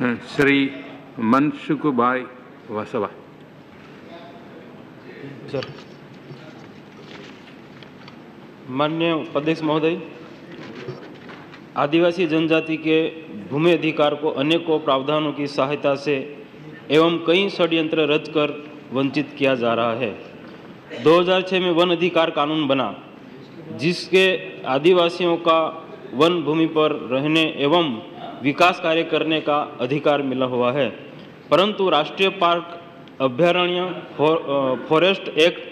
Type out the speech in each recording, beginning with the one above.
हम्म, श्री मनसुख भाई वसवा। सर। मान्य प्रदेश महोदय, आदिवासी जनजाति के भूमि अधिकार को अनेकों प्रावधानों की सहायता से एवं कई षड्यंत्र रद्द कर वंचित किया जा रहा है। 2006 में वन अधिकार कानून बना, जिसके आदिवासियों का वन भूमि पर रहने एवं विकास कार्य करने का अधिकार मिला हुआ है। परंतु राष्ट्रीय पार्क अभ्यारण्य फॉरेस्ट एक्ट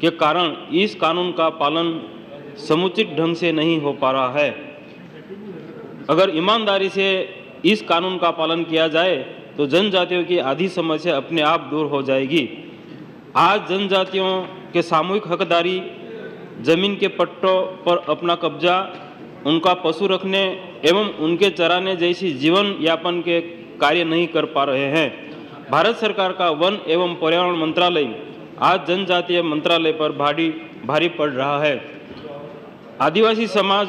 के कारण इस कानून का पालन समुचित ढंग से नहीं हो पा रहा है। अगर ईमानदारी से इस कानून का पालन किया जाए तो जनजातियों की आधी समस्या अपने आप दूर हो जाएगी। आज जनजातियों के सामूहिक हकदारी, ज़मीन के पट्टों पर अपना कब्जा उनका पशु रखने एवं उनके चराने जैसी जीवन यापन के कार्य नहीं कर पा रहे हैं। भारत सरकार का वन एवं पर्यावरण मंत्रालय आज जनजातीय मंत्रालय पर भारी भारी पड़ रहा है। आदिवासी समाज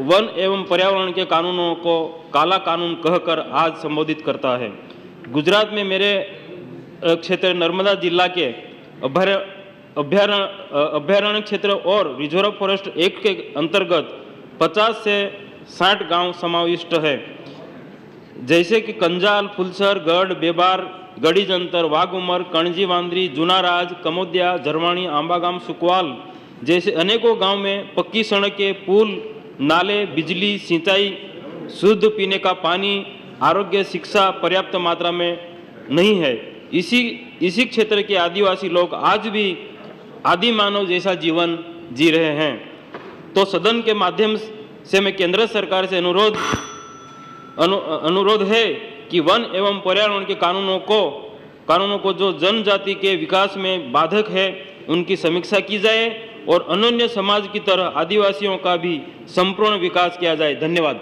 वन एवं पर्यावरण के कानूनों को काला कानून कहकर आज संबोधित करता है। गुजरात में मेरे क्षेत्र नर्मदा जिला के अभ्यारण्य क्षेत्र और रिज़र्व फॉरेस्ट एक्ट के अंतर्गत 50 से 60 गाँव समाविष्ट है। जैसे कि कंजाल, फुलसर, गढ़, बेबार, गढ़ी जंतर वाघउमर कणजी वांद्री, जूनाराज, कमोदिया झरवाणी आंबागाम, सुकवाल जैसे अनेकों गाँव में पक्की सड़कें, पुल, नाले, बिजली, सिंचाई, शुद्ध पीने का पानी, आरोग्य, शिक्षा पर्याप्त मात्रा में नहीं है। इसी इसी क्षेत्र के आदिवासी लोग आज भी आदि मानव जैसा जीवन जी रहे हैं। तो सदन के माध्यम से मैं केंद्र सरकार से अनुरोध अनु, अनुरोध है कि वन एवं पर्यावरण के कानूनों को कानूनों को जो जनजाति के विकास में बाधक है उनकी समीक्षा की जाए और अनन्य समाज की तरह आदिवासियों का भी संपूर्ण विकास किया जाए। धन्यवाद।